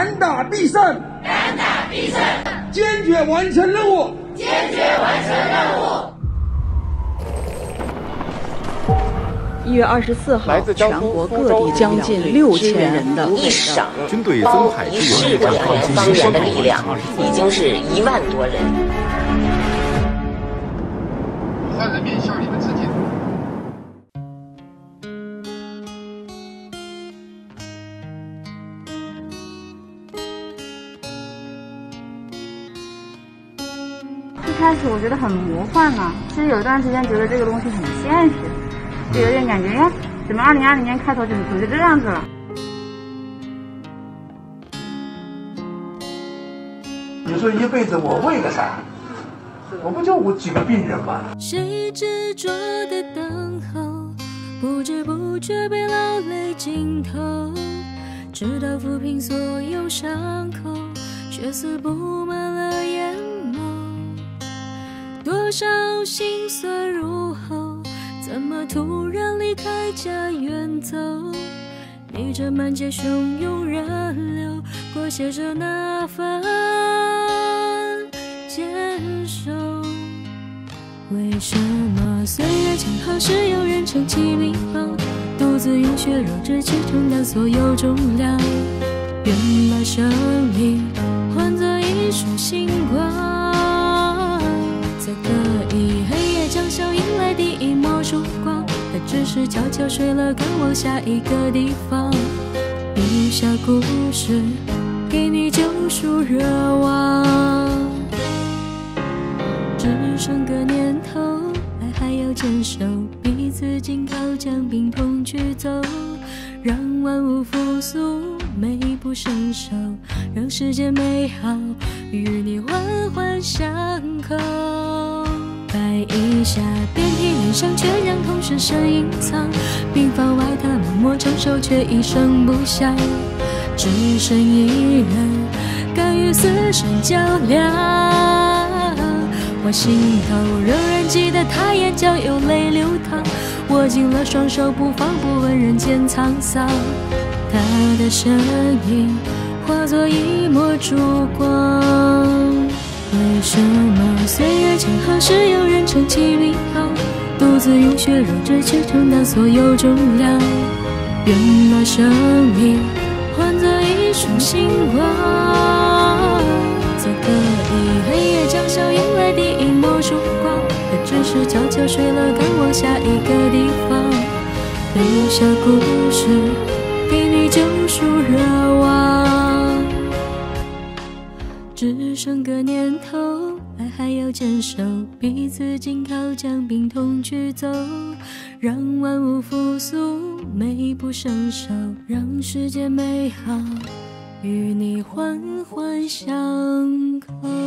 敢打必胜，敢打必胜，坚决完成任务，坚决完成任务。一月二十四号，全国各地将近六千人的一省军队增派支援两个方言的力量，已经是一万多人。武汉人民向你们致敬。开始我觉得很魔幻啊，其实有一段时间觉得这个东西很现实，就有点感觉，哎，怎么二零二零年开头就就这样子了？你说一辈子我为了啥？我不就我几个病人吗？谁执着的等候，不知不觉被劳累浸透，直到抚平所有伤口，却似布满多少心酸入喉，怎么突然离开家远走？逆着满街汹涌人流，裹挟着那份坚守。为什么岁月静好时有人撑起迷茫，独自用血肉之躯承担所有重量？原来生命换作一束星悄悄睡了，赶往下一个地方。留下故事，给你救赎热望。只剩个念头，爱还要坚守，彼此紧靠，将病痛驱走，让万物复苏，美不胜收，让世界美好与你环环相扣。一下，遍体鳞伤，却让痛深深隐藏。病房外，他默默承受，却一声不响。只剩一人，敢与死神较量。我心头仍然记得他眼角有泪流淌，握紧了双手不放，不问人间沧桑。他的身影化作一抹烛光。为什么岁月静好时有撑起迷航，独自用血肉之躯承担所有重量？原来生命换作一束星光，在隔一黑夜将笑迎来第一抹曙光。他只是悄悄睡了，赶往下一个地方，留下故事给你救赎热望。只剩个念头，爱还要坚守，彼此紧靠，将病痛驱走，让万物复苏，美不胜收，让世界美好与你环环相扣。